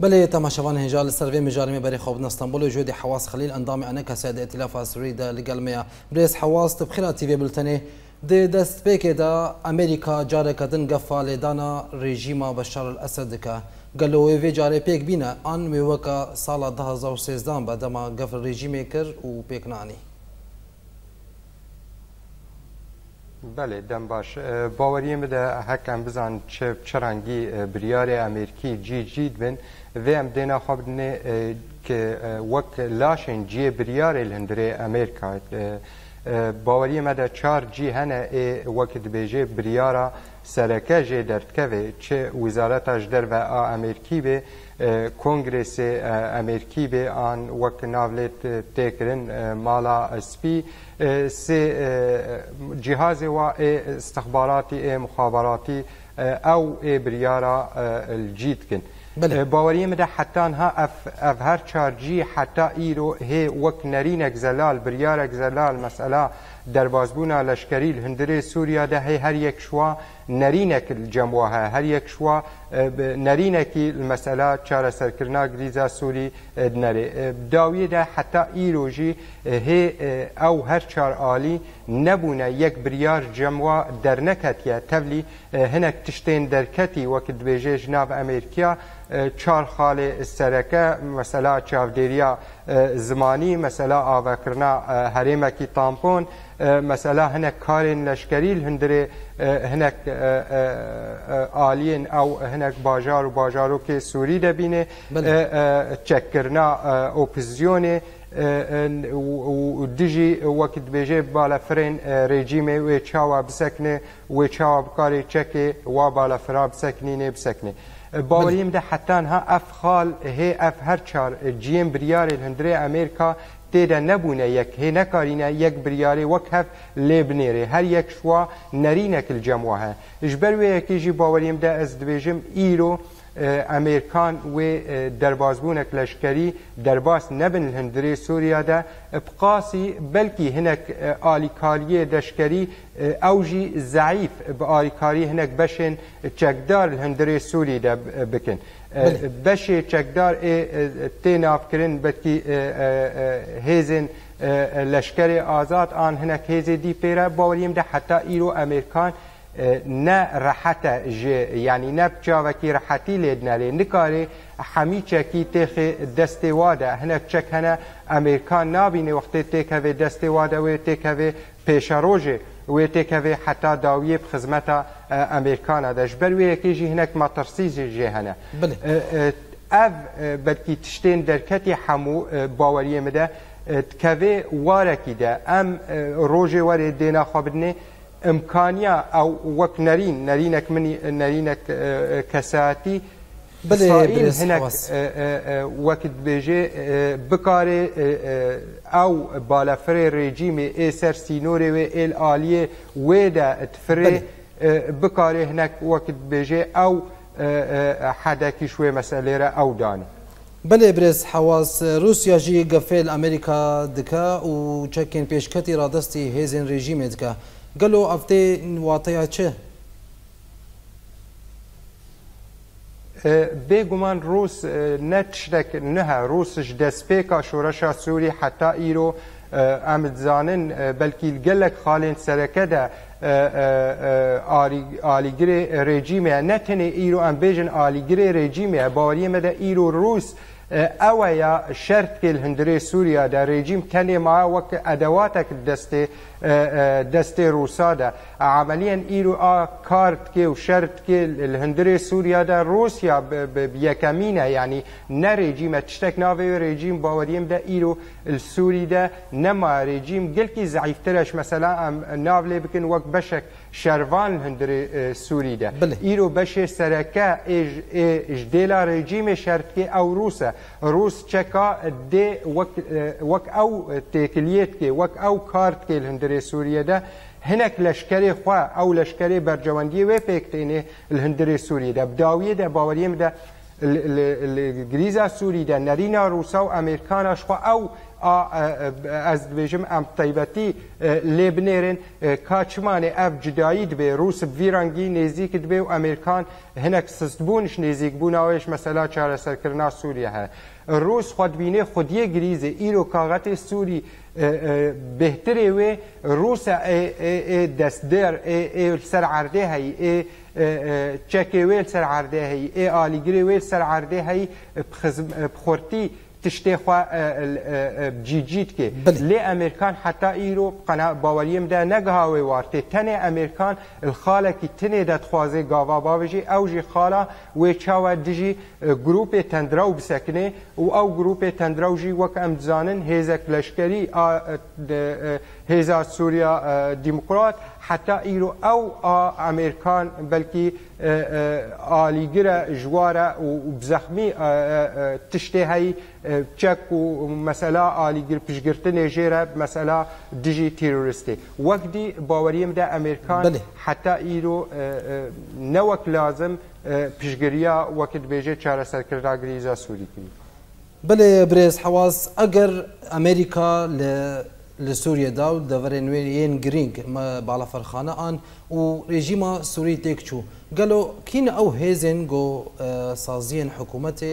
بله تماشاوان هجال سروی مجارمه بری خواب استانبول و جود حواس خلیل اندام انکا سید ائتلاف اسوری دا لگلمه بریس حواس تبخیره تیوی بلتنه د دست پیکه دا امریکا جاره کدن گفا لیدانا رژیما بشار الاسد که گلوی وی جاره پیک بینه آن میوکا سال 2013 با دما گف رژیمه کر و پیک نانی بله دم باش باوریم ده حکم بزن چه چرنگی بریار امریکی جی جید بین vê em dêna xwe bidinê که وک لاشن جی بریار الهندری امریکا باوری مده چار جی هنه ای وک دبیجه بریارا سرکه جی دردکوه چه وزارت اجدر و آ امریکی به کنگرس امریکی به آن وک ناولت تکرن مالا سپی سه جهاز و استخباراتی مخابراتی او ای بریارا الجید کن بله. اه، باوریم ده حتی آنها اف, اف هر چارجی حتی ای رو هی وک نرینک زلال بریارک زلال مسئله در بازبون لشکری هندره سوریا ده هی هر یک شوا نرین اک جمعه ها هر یک شوا اه، نرین اکی المسئله چار سرکرنا گریزا سوری اه، نره داوی ده حتی ای روژی هی او هر چار آلی نبونه یک بریار جمعه در نکتیه تولی هنک تشتین درکتی وکد بیجه جناب امریکیا چار خال سرکه مثلا چاودیریا زمانی مثلا آوکرنا هریمکی تامپون مثلا هنک کارین لشکریل هندره هنک آلین او هنک باجار و باجارو که سوری دبینه چکرنا اپوزیونه و دژی وەک دبێژێ بالەفرێن ڕێجیمێ وێ چاوە بسەکنێ وێ چاوە بکاری چەکێ وا بالەفرا بسەکنینێ بسەکنێ. باولیم ده حتان ها اف خال هی اف هر چار جیم بریار هندره امریکا تیدا نبونه یک هی نکارینه یک بریاری وک هف لیبنیره هر یک شوا نرینه کل جمعه اجبر و یکی جی باوریم ده از دویجم ایرو ئەمریکان وێ دەربازبوونێک لەشکەری دەرباس نەبن هەندرێ سووریادا بقاسی بەلکی هەنێک ئالیکاریە دەشکەری ئەوژی زعیف بە ئالیکاری هەنێک بەشێن چەکدار هەندرێ سووریدا بکن. بەشێ چەکدار تێنافکردن بەکی هێزن لەشکری ئازاد ئان هەنەک هێزێ دی پێرە باوەیم دە حتا ئیرۆ ئەمریکان نه راحت جه یعنی نه چاوکی راحتی لید نلی نکاری همی چکی تیخ دست واده هنه چک هنه امریکان نابینه وقتی تیکوه دست واده و تیکوه پیشاروجه و تیکوه حتی داویه بخزمت امریکان داشت بروی یکی جی هنک مطرسی جه هنه اف بلکی تشتین درکتی همو باوریه مده تکوه وارکی ده ام روژه واره دینا خوابدنه امكانيه او وك نرين نرينك من نرينك آه، آه، كساتي بلا هناك آه، وقت بيجي بكاري او بالافري ريجيم اي سر سينوري و ال اليه ويدا تفري بكاري هناك وقت بيجي او حداك شوي مساله او داني بلا برز حواس روسيا جي قفل امريكا دكا و تشكن بيشكتي رادستي هيزن ريجيم دكا Galo avte wataya çi? بێگومان ڕوس نە شتێک نەها ڕوسش دەستپێکا شۆرەشا سووری حتا ئیرۆ ئەمزانن بەلکی گەلک خاڵێن سەرەکەدا ئالیگرێ ڕێجیمە نەتەنێ ئیرۆ ئەمبێژن ئالیگرێ ڕێجیمە باوەریەمەدە ئیرۆ ڕوس. اویا آه، شرط کل هندری سوریا در رژیم تەنێ ما وەک ئەدەواتەک دەستێ رووسادا آه، آه، عمليا ايرو اه كارت كي شرط كي الهندري سوريا دا روسيا بيكامينا يعني نه رژیم تشتک ناوی رژیم باوریم ده ایرو السوری ده نما رژیم گلکی ضعیفترش مثلا ناو لی بکن وک بشک شروان هندر سوری ده بله. ایرو بشه سرکه اج ديلا ريجيم شرط كي او روسا روس تشكا دي وك وك او تيكليت كي وك او كارت كي الهندري سوريا دا هەنێک لەشکێ خوا ئەو لەشکێ بەرجەوەندی وێ پێکتێنێ هەندری سووریدا بداویەدا باوەریمدا گریزا سووریدا نەرینە ڕووسا و ئەمریکانە شخوا ئەو ez dibêjim em taybetî lê binêrin ka çimanê ev cidayî dibe Rûs vîrangî nêzik dibe û Emerîkan hinek sistbûn ji nêzik bûna wêş mesela çareserkirina Sûriye he. روس خودبینه خودی گریزه ایرو کاغت سوری بهتره و روس دستدر سر عرده هی چکه ویل سر عرده هی آلیگری ویل سر عرده هی بخورتی تشتي خوا بجيجيت كي لي امريكان حتى ايرو قنا باوريم ده نگهاوي وارتي تني امريكان الخاله كي تني ده تخوازي غاوا باوجي او جي خاله وي چاوا دجي جروب تندرو بسكني و او جروب تندرو جي وك ام زانن هيزك لشكري هيزار سوريا ديمقراط حتى ئیرۆ او ئەمریکان بەلکی ئالیگرە جوارا و بزەخمی تشتێ هەی چەک و مەسەلا ئالیگر پشگرتنێ ژێرە مەسەلا دژی تیرۆریستی وەکدی باوەریمدا حتى حتا ئیرۆ نەوەک لازم پشگریا وەکت بێژێ چارەسەرکرداگریزە سووری کرد. بلێ برێز حواز حواس ئەمریکا لە لسوريا داو دفرين وين جرينج ما بالا فرخانة عن وريجيما سوري تكشو قالوا كين أو هيزن جو سازين حكومتي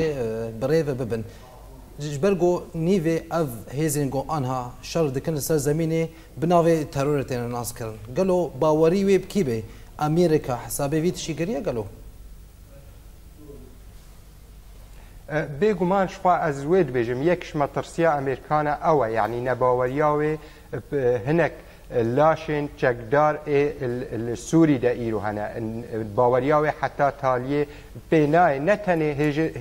بريف ببن جبرجو نيفي أف هيزن جو أنها شر دكن سر زميني بناوي ترورتين الناس كرن قالوا باوري ويب كيبي أمريكا حسابي فيت شي قالوا ازويد أه، بيجم ئەزوێت بێژم یەکشمە ترسیا ئەمریکانە ئەوە یعنی هناك هەنێک لاشێن چەکدار سووری دە ئیرروهەنە باوەریاوێ حتا تاالە پێناە نەتەنێ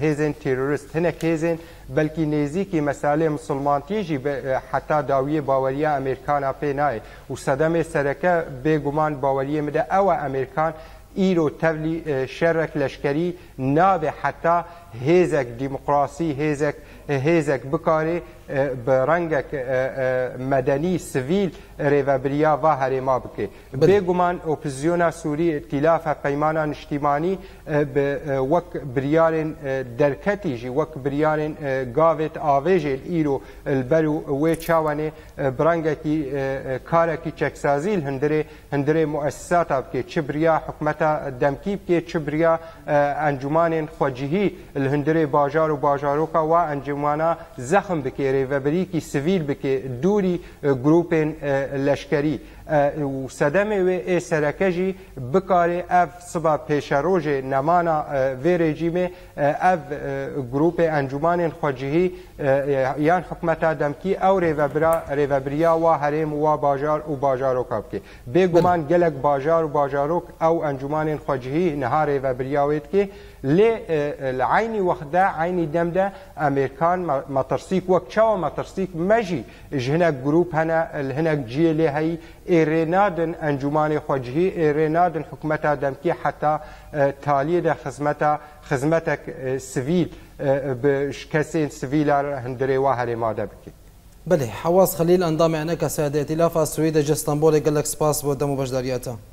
هێزن تیرروست هەنە هێزن بەلکی نێزیکی مەسالێ مسلمان تيجي حتى باوەریە ئەمریکانە امريكانا و سەدەمێ سەرەکە بێگومان باوەریە مدە آوا امريكان ئیر و تەلی شەرێک لەشکەری نابێ حتا هێزێک دیموقراسی هێزێک بکارێ به رنگک مدنی سویل ریوبریا و هریما بکه بگومان اپوزیونا سوری ائتلاف پیمانا نشتیمانی وک بریارن درکتی جی وک بریارن گاوت آویج ایرو البرو و چاوانه برنگکی کارکی چکسازی هندره هندره مؤسسات بکه چبریا حکمتا دمکی بکه چبریا انجمان خوجهی الهندره باجار و باجاروکا و انجمانا زخم بکره pejgamberit e i civil bë ke duri eh, grupin eh, lashkari و سەدەمێ وێ ئێسەرەکەژی بکارێ ئەف سبا پێشەڕۆژێ نەمانە وێرێجیمێ ئەف گروپێ ئەنجومانên خۆجیهی یان حکومەتا دەمکی ئەو رێڤەبرا رێڤەبریا وا هەرێم وا باژار و باژارۆکە بکێ بێگومان گەلک باژار و باژارۆک ئەو ئەنجومانên خۆجیهی نەها رێڤەبریاوێت کێ لێ عینی وەخدا عینی دەمدا ئەمریکان مەترسیک وەک چاوە مەترسیک مەژی ژهنە گروپ هەنە هەنەک جیە لێ هەیە رێنادن ئەنجومی خۆجهی رێنادن حکوومەتە دەمکی حتا آه، تالیدا خزمەتە خزمەتێک آه، سویل آه، کەسێن سویلار هەندێوا هەرێمادە بکەیت. بله حواس خليل أنظام عنك سادتي لافا السويد جستنبول قال لك سباس بودم وبجدارياته